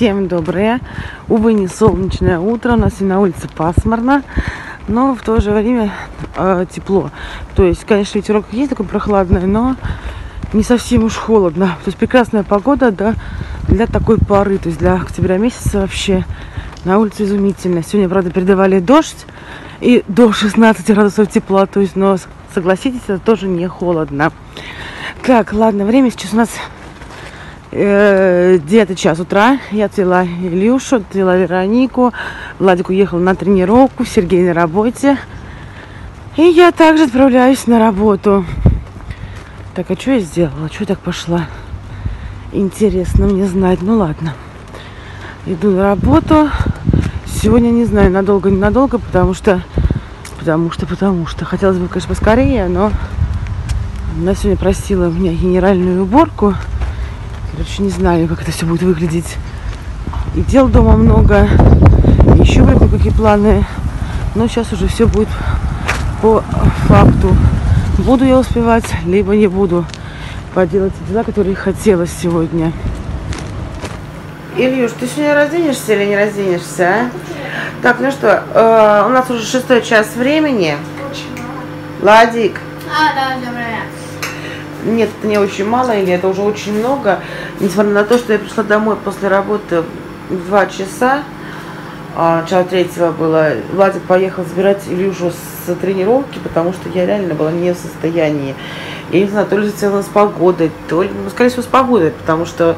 Всем доброе. Увы, не солнечное утро. У нас и на улице пасмурно, но в то же время э, тепло. То есть, конечно, ветерок есть такой прохладный, но не совсем уж холодно. То есть прекрасная погода да, для такой поры. То есть для октября месяца вообще на улице изумительно. Сегодня, правда, передавали дождь и до 16 градусов тепла. То есть, но согласитесь, это тоже не холодно. Так, ладно, время сейчас у нас э, 9 час утра. Я отвела Илюшу, отвела Веронику. Владик уехал на тренировку, Сергей на работе. И я также отправляюсь на работу. Так, а что я сделала? Что так пошла? Интересно мне знать. Ну ладно. Иду на работу. Сегодня не знаю, надолго, ненадолго, потому что... Потому что, потому что. Хотелось бы, конечно, поскорее, но... Она сегодня просила у меня генеральную уборку. Короче, не знаю, как это все будет выглядеть. И дел дома много. Еще кое-какие планы. Но сейчас уже все будет по факту. Буду я успевать, либо не буду поделать дела, которые хотелось сегодня. Ильюш, ты сегодня разденешься или не разденешься, а? Так, ну что, э, у нас уже шестой час времени. Ладик. А, да, доброе. Нет, это не очень мало, или это уже очень много. Несмотря на то, что я пришла домой после работы в 2 часа, а, начало третьего было, Владик поехал забирать Илюшу с тренировки, потому что я реально была не в состоянии. Я не знаю, то ли связано с погодой, то ли, ну, скорее всего, с погодой, потому что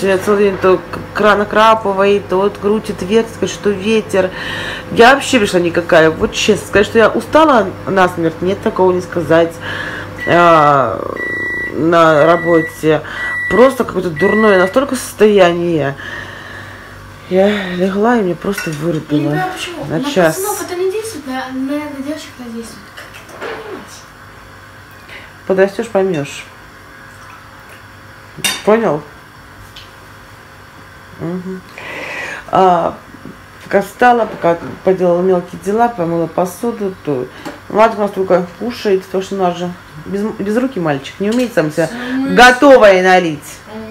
сегодня целый день то кран накрапывает, то вот крутит ветер, сказать, что ветер. Я вообще пришла никакая. Вот честно, сказать, что я устала насмерть, нет такого не сказать. А, на работе. Просто какое-то дурное настолько состояние. Я легла и мне просто Я не вырубило понимаю, почему. на на час. пацанов это не действует, на, на, на девочек это действует. Как это понимать? Подрастешь, поймешь. Понял? Мгм. А, пока встала, пока поделала мелкие дела, помыла посуду, то Владик у нас только кушает, потому что у нас же без, без руки мальчик, не умеет сам себя готовое налить.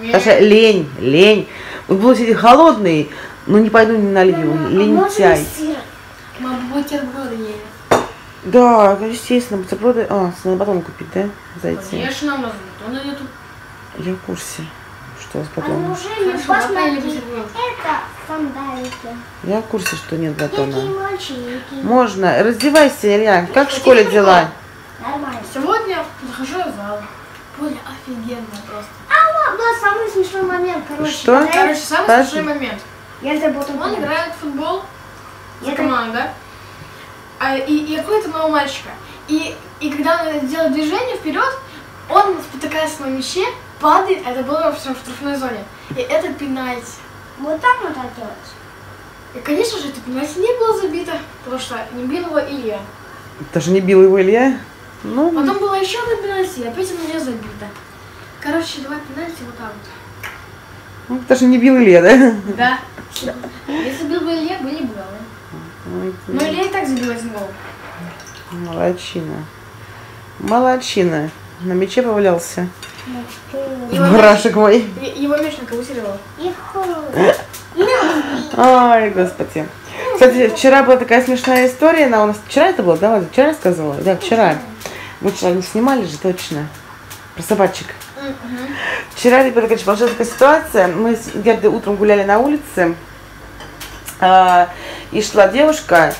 Потому что лень, лень. Вот был сидеть холодный, но не пойду не налью. Лентяй. Мама, бутерброды ели. Да, ну, естественно, бутерброды. А, надо потом купить, да? Зайти. Конечно, нам нужно. Он идет тут. Я в курсе, что у вас А потом. Хорошо, посмотри, поели бутерброд. это сандалики. Я в курсе, что нет батона. мальчики. Можно. Раздевайся, Илья. Как в школе дела? Нормально. Сегодня захожу в зал. Поле офигенно просто. А вот, да, самый смешной момент, короче. Что? Я, Короче, самый Подожди. смешной момент. я забыл Он играет в футбол за Я команду, да? А, и, и какой-то моего мальчика. И, и когда он делает движение вперед, он спотыкается на мяче, падает, это было в штрафной зоне. И это пенальти. Вот так надо делать. И, конечно же, это пенальти не было забито, потому что не бил его Илья. Даже не бил его Илья? Ну, Потом было еще одно пенальти, и опять оно не забито. Короче, два пенальти вот так вот. ну, даже не бил Илья, да? Да. Если бил бы Илья, бы не было. Ой, Но Илья и так забил один гол. Молодчина. Молодчина. На мече повалялся. Барашек мой. И- Его нокаутировал. И хуй. Ой, господи. Кстати, вчера была такая смешная история. Она у нас вчера это было, да, Владик? Вчера рассказывала? Да, вчера. Мы вчера не снимали же, точно. Про собачек. Вчера, ребята, конечно, пошла такая ситуация. Мы с Гердой утром гуляли на улице. а, и шла девушка.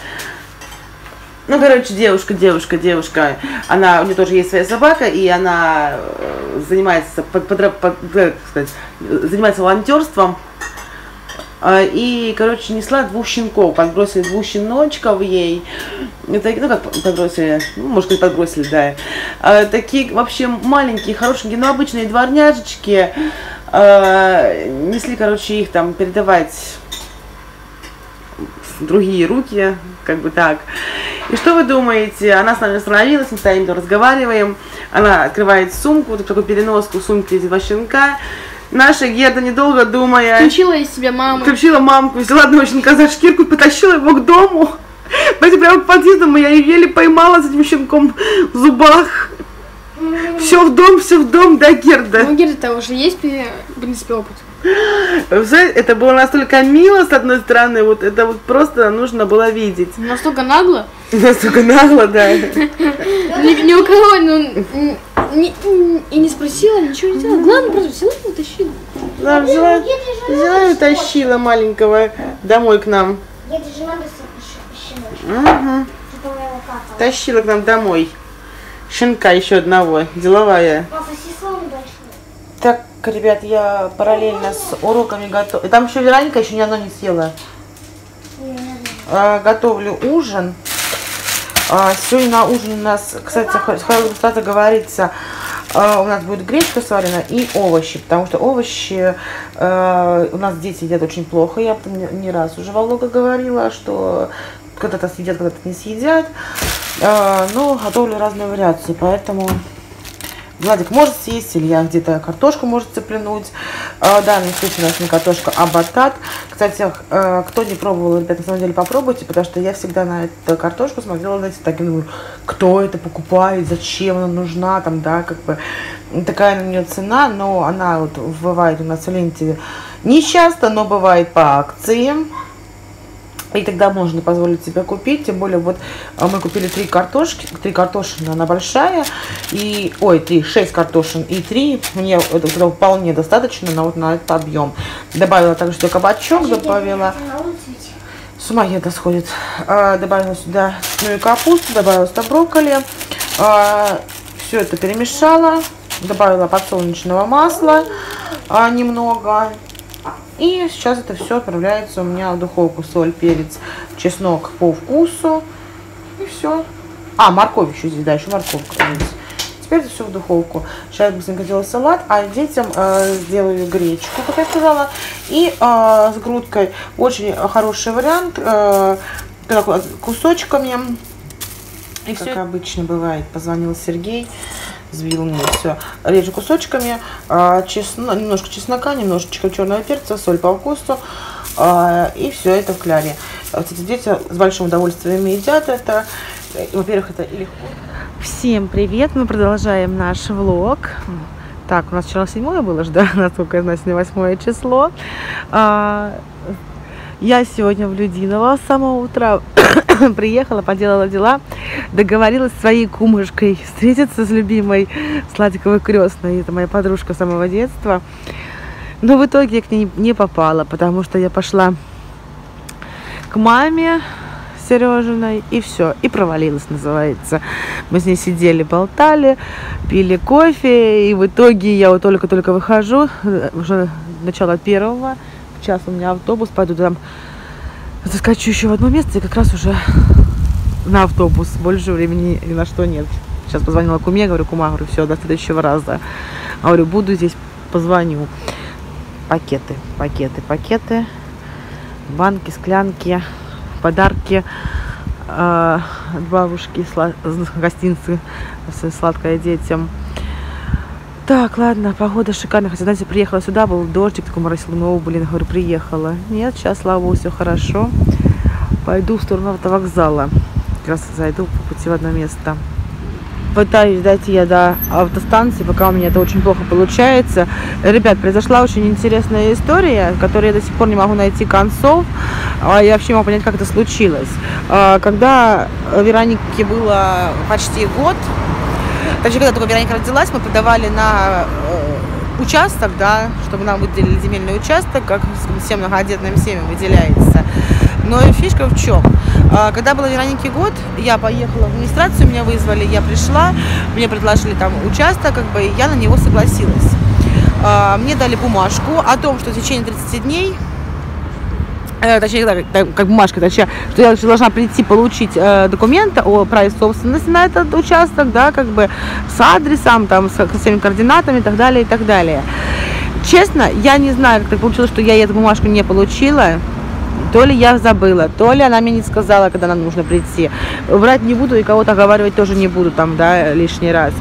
Ну, короче, девушка, девушка, девушка. Она, у нее тоже есть своя собака, и она э, занимается, под, подра- под- как сказать, э, занимается волонтерством. А, И, короче, несла двух щенков, подбросили двух щеночков ей. Так- ну, как подбросили, ну, может, и подбросили, да. А, такие вообще маленькие, хорошенькие, но обычные дворняжечки. А, несли, короче, их там передавать в другие руки, как бы так. И что вы думаете? Она с нами остановилась, мы стоим, разговариваем. Она открывает сумку, вот такую переноску, эти два щенка. Наша Герда, недолго думая, Включила из себя маму. включила мамку, взяла щенка за шкирку, потащила его к дому. Знаете, прямо к подъезду я ее еле поймала с этим щенком в зубах. Все в дом, все в дом, да, Герда? Ну, Герда, уже есть, в принципе, опыт. Это было настолько мило, с одной стороны, вот это вот просто нужно было видеть. Настолько нагло. Настолько нагло, да. Ни, ни у кого ну, ни- и не спросила, ничего не сделала. Главное, просто взяла и утащила. Да, взяла, взяла и утащила маленького домой к нам. Я даже надо. Ага. Тащила к нам домой. Щенка еще одного, деловая. Папа. Так, ребят, я параллельно с уроками готовлю. Там еще Вероника еще ни одно не съела. А, готовлю ужин. А, сегодня на ужин у нас, кстати, х- хотела кстати, говорится, а, у нас будет гречка сварена и овощи, потому что овощи э, у нас дети едят очень плохо. Я не, раз уже во говорила, что когда-то съедят, когда-то не съедят. А, но готовлю разные вариации, поэтому Владик может съесть, или я где-то картошку может цеплянуть. А, в данном случае у нас не картошка, а батат. Кстати, э, кто не пробовал, ребят, на самом деле попробуйте, потому что я всегда на эту картошку смотрела, знаете, так, и думаю, кто это покупает, зачем она нужна, там, да, как бы такая на нее цена, но она вот бывает у нас в ленте не часто, но бывает по акциям. И тогда можно позволить себе купить, тем более вот а, мы купили три картошки, три картошины, она большая, и, ой, три, шесть картошин и три, мне это этого вполне достаточно на вот на этот объем. Добавила также сюда кабачок, добавила, с ума это сходит, А, добавила сюда ну и капусту, добавила сюда брокколи, все это перемешала, добавила подсолнечного масла а, немного, и сейчас это все отправляется у меня в духовку. Соль, перец, чеснок по вкусу. И все. А, морковь еще здесь, да, еще морковка есть. Теперь это все в духовку. Сейчас быстренько делаю салат, а детям э, сделаю гречку, как я сказала. И э, с грудкой очень хороший вариант. Э, кусочками. И все, как обычно бывает, позвонил Сергей, мне все. Режу кусочками, а, чесно- немножко чеснока, немножечко черного перца, соль по вкусу. а, и все это в кляре. А, Кстати, дети с большим удовольствием едят это. Во-первых, это легко. Всем привет! Мы продолжаем наш влог. Так, у нас вчера седьмое было же, да? Насколько я знаю, сегодня восьмое число. Я сегодня в Людиново с самого утра приехала, поделала дела, договорилась с своей кумушкой встретиться с любимой Сладиковой крестной. Это моя подружка с самого детства. Но в итоге я к ней не попала, потому что я пошла к маме Сережиной и все, и провалилась, называется. Мы с ней сидели, болтали, пили кофе, и в итоге я вот только-только выхожу, э, уже начало первого, к часу у меня автобус, пойду там заскочу еще в одно место, и как раз уже на автобус, больше времени ни на что нет. Сейчас позвонила куме, говорю, кума, говорю, все, до следующего раза. Говорю, буду здесь, позвоню. Пакеты, пакеты, пакеты, банки, склянки, подарки э, бабушки, сла- гостинцы, всё сладкое детям. Так, ладно, погода шикарная. Хотя, знаете, приехала сюда, был дождик, такой моросил. О, блин, говорю, приехала. Нет, сейчас, слава богу, все хорошо. Пойду в сторону автовокзала. Как раз зайду по пути в одно место. Пытаюсь дойти я до автостанции, пока у меня это очень плохо получается. Ребят, произошла очень интересная история, которой я до сих пор не могу найти концов. А Я вообще не могу понять, как это случилось. А, Когда Веронике было почти год, Точнее, когда только Вероника родилась, мы подавали на э, участок, да, чтобы нам выделили земельный участок, как всем многодетным семьям выделяется. Но фишка в чем? А, Когда было Веронике год, я поехала в администрацию, меня вызвали, я пришла, мне предложили там участок, как бы, и я на него согласилась. А, Мне дали бумажку о том, что в течение 30 дней точнее, так, так, как бумажка, точнее, что я должна прийти получить э, документы о праве собственности на этот участок, да, как бы с адресом, там, с, со всеми координатами и так далее, и так далее. Честно, я не знаю, как так получилось, что я эту бумажку не получила. То ли я забыла, то ли она мне не сказала, когда нам нужно прийти. Врать не буду и кого-то оговаривать тоже не буду там, да, лишний раз.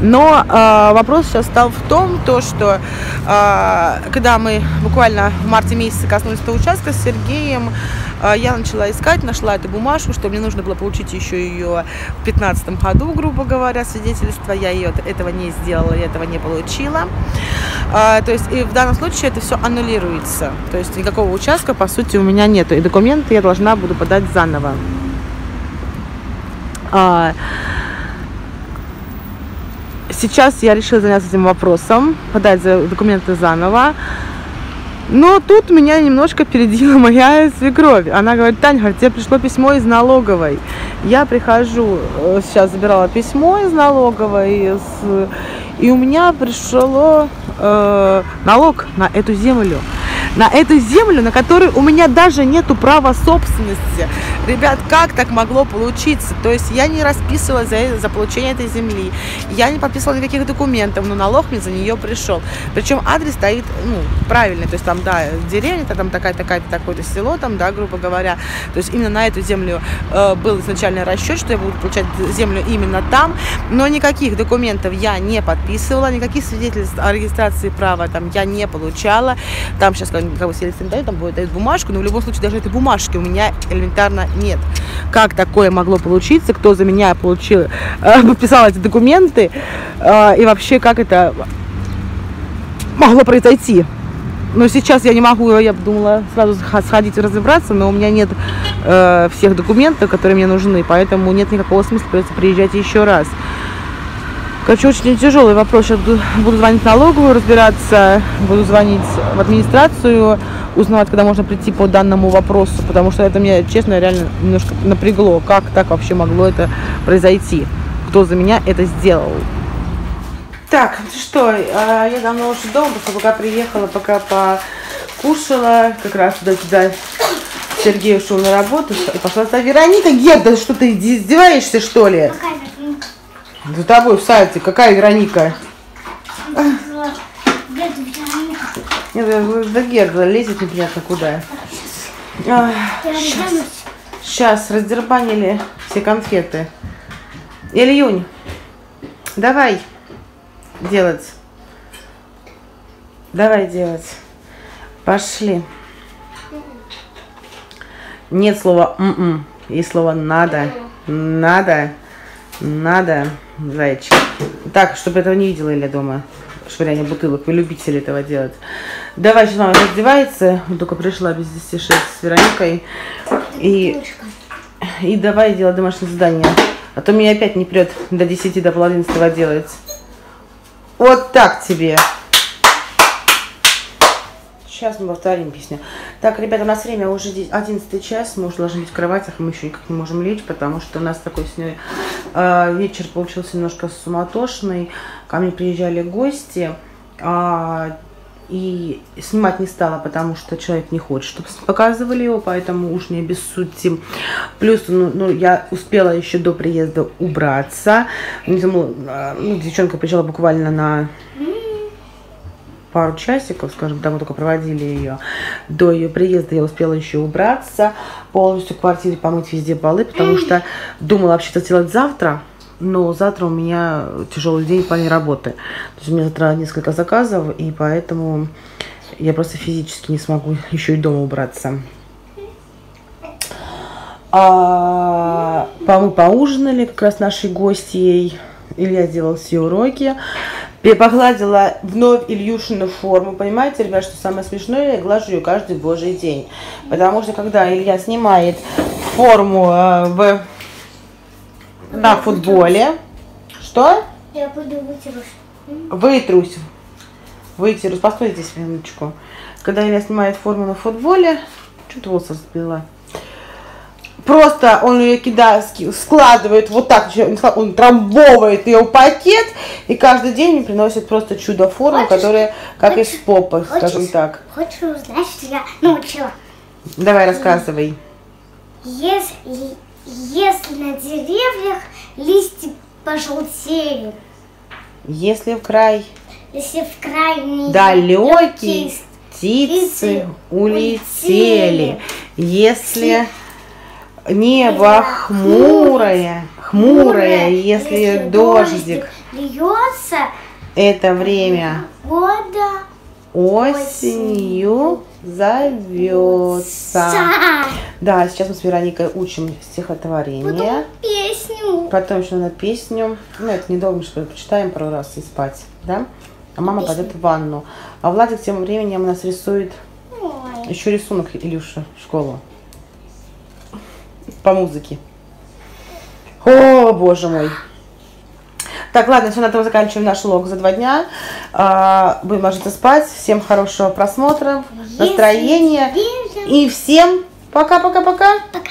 Но э, вопрос сейчас стал в том, то, что э, когда мы буквально в марте месяце коснулись этого участка с Сергеем, Я начала искать, нашла эту бумажку, что мне нужно было получить еще ее в 15 году, грубо говоря, свидетельство. Я ее этого не сделала, я этого не получила. А, То есть и в данном случае это все аннулируется. То есть никакого участка, по сути, у меня нету. И документы я должна буду подать заново. А, Сейчас я решила заняться этим вопросом, подать документы заново. Но тут меня немножко опередила моя свекровь. Она говорит, Тань, говорит, тебе пришло письмо из налоговой. Я прихожу, э, сейчас забирала письмо из налоговой, и у меня пришло э, налог на эту землю. На эту землю, на которой у меня даже нету права собственности. Ребят, как так могло получиться? То есть я не расписывала за, за получение этой земли. Я не подписывала никаких документов, но налог мне за нее пришел. Причем адрес стоит, ну, правильный. То есть там, да, деревня, там такая такая такое-то село, там, да, грубо говоря. То есть именно на эту землю э, был изначальный расчет, что я буду получать землю именно там. Но никаких документов я не подписывала, никаких свидетельств о регистрации права там я не получала. Там сейчас бы свидетельство не дают, там будет дают бумажку, но в любом случае даже этой бумажки у меня элементарно нет. Как такое могло получиться, кто за меня получил, э, подписал эти документы, э, и вообще как это могло произойти. Но сейчас я не могу, я бы думала сразу сходить и разобраться, но у меня нет э, всех документов, которые мне нужны, поэтому нет никакого смысла приезжать еще раз. Короче, очень тяжелый вопрос. Сейчас буду, звонить в налоговую, разбираться, буду звонить в администрацию, узнавать, когда можно прийти по данному вопросу, потому что это меня, честно, реально немножко напрягло. Как так вообще могло это произойти? Кто за меня это сделал? Так, ну что, а, я давно уже дома, просто пока приехала, пока покушала, как раз туда-сюда Сергей ушел на работу, и пошла за Вероника, Герда, что ты издеваешься, что ли? Верника? За тобой в сайте, какая Вероника? Нет, да Герда лезет непонятно куда. Я разденусь. Сейчас раздербанили все конфеты. Ильюнь, давай делать. Давай делать. Пошли. Нет слова м есть слово надо. Надо. Надо, зайчик. Так, чтобы этого не видела Илья дома. Швыряние бутылок. Вы любители этого делать. Давай, сейчас мама раздевается. Только пришла без 10 6 с Вероникой. И, и давай делать домашнее задание. А то меня опять не прет до 10, до пол 11 делать. Вот так тебе. Сейчас мы повторим песню. Так, ребята, у нас время уже 11 час, мы уже должны быть в кроватях, мы еще никак не можем лечь, потому что у нас такой сегодня э, вечер получился немножко суматошный. Ко мне приезжали гости, а, и снимать не стала, потому что человек не хочет, чтобы показывали его, поэтому уж не обессудьте. Плюс, ну, ну, я успела еще до приезда убраться. Ну, ну, девчонка приезжала буквально на пару часиков, скажем, когда мы только проводили ее. До ее приезда я успела еще убраться, полностью квартире помыть везде полы, потому что думала вообще-то сделать завтра, но завтра у меня тяжелый день в плане работы. То есть у меня завтра несколько заказов, и поэтому я просто физически не смогу еще и дома убраться. А, по- мы поужинали, как раз нашей гостьей. Илья сделал все уроки. Я погладила вновь Ильюшину форму. Понимаете, ребят, что самое смешное, я глажу ее каждый божий день. Потому что когда Илья снимает форму э, в, на футболе, что? Я пойду вытерусь. Вытрусь. Вытерусь. Постой здесь минуточку. Когда Илья снимает форму на футболе, что ты волосы сбила? Просто он ее кидает, складывает вот так, не он трамбовывает ее пакет, и каждый день мне приносит просто чудо форму, Хочешь- которая как из хочешь- попы, скажем Хочешь, так. хочешь узнать, что я научила? Давай рассказывай. Если, если на деревьях листья пожелтели, Если в край если в крайний далекий птицы улетели, если небо хмурое, хмурое, если дождик, льется, это время года осенью зовется. Да, сейчас мы с Вероникой учим стихотворение. Песню. Потом еще надо песню. Ну, это недолго, что почитаем пару раз и спать, да? А мама Песню. пойдет в ванну. А Владик тем временем у нас рисует Ой. еще рисунок, Илюша, в школу. По музыке. О, боже мой. Так, ладно, все, на этом заканчиваем наш лог за два дня. А, будем ложиться спать. Всем хорошего просмотра, настроения. И всем пока-пока-пока. Пока.